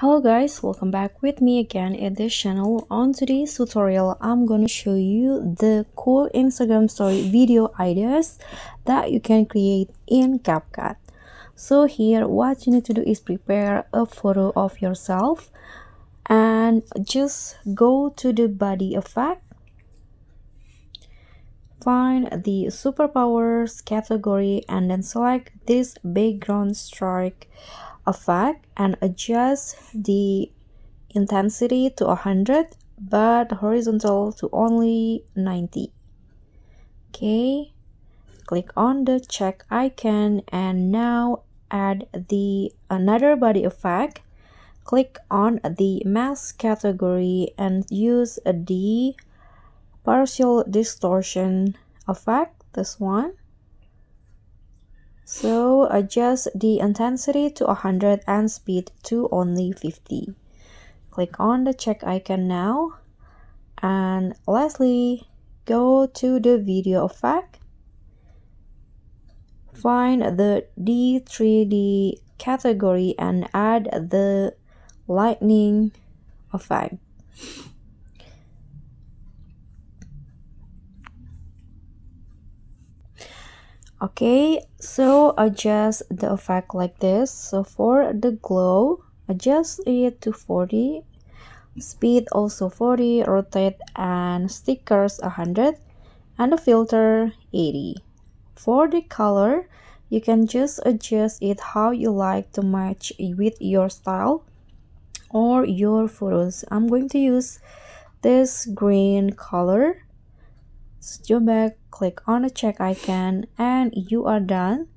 Hello guys, welcome back with me again in this channel. On today's tutorial, I'm gonna show you the cool Instagram story video ideas that you can create in CapCut. So here, what you need to do is prepare a photo of yourself and just go to the body effect find the superpowers category and then select this background stroke effect and adjust the intensity to 100 but horizontal to only 90 okay click on the check icon and now add the another body effect click on the mask category and use the partial distortion effect this one so adjust the intensity to 100 and speed to only 50. Click on the check icon now. And lastly, go to the video effect. Find the D3D category and add the lightning effect. Okay so adjust the effect like this. So for the glow adjust it to 40 speed also 40 rotate and stickers 100 and the filter 80 for the color you can just adjust it how you like to match with your style or your photos. I'm going to use this green color go back click on the check icon and you are done.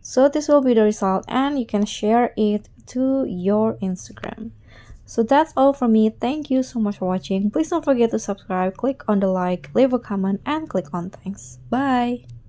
So this will be the result and you can share it to your instagram. So that's all from me. Thank you so much for watching. Please don't forget to subscribe click on the like leave a comment and click on thanks. Bye